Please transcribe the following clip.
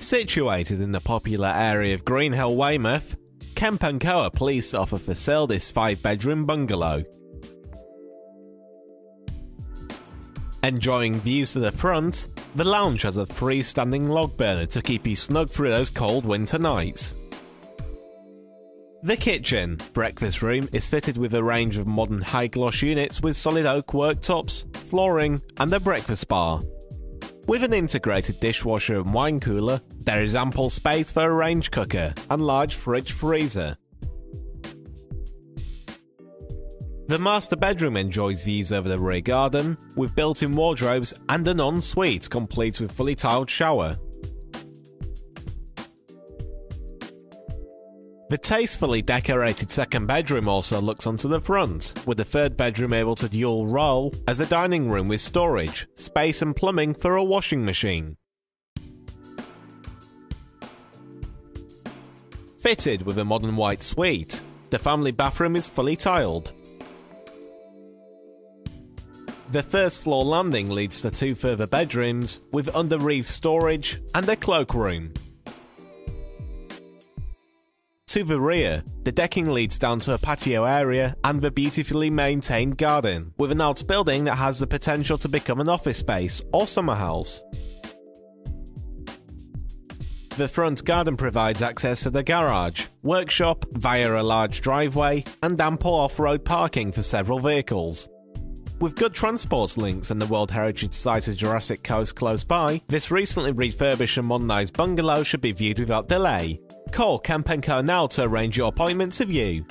Situated in the popular area of Greenhill, Weymouth, Kemp & Co are pleased to offer for sale this 5-bedroom bungalow. Enjoying views to the front, the lounge has a freestanding log burner to keep you snug through those cold winter nights. The kitchen, breakfast room, is fitted with a range of modern high gloss units with solid oak worktops, flooring, and a breakfast bar. With an integrated dishwasher and wine cooler, there is ample space for a range cooker and large fridge freezer. The master bedroom enjoys views over the rear garden, with built-in wardrobes and an ensuite complete with fully tiled shower. The tastefully decorated second bedroom also looks onto the front, with the third bedroom able to dual role as a dining room with storage, space and plumbing for a washing machine. Fitted with a modern white suite, the family bathroom is fully tiled, the first floor landing leads to two further bedrooms, with under-eaves storage and a cloakroom. To the rear, the decking leads down to a patio area and the beautifully maintained garden, with an outbuilding that has the potential to become an office space or summer house. The front garden provides access to the garage, workshop via a large driveway, and ample off-road parking for several vehicles. With good transport links and the World Heritage Site of Jurassic Coast close by, this recently refurbished and modernised bungalow should be viewed without delay. Call Kemp & Co now to arrange your appointment to view.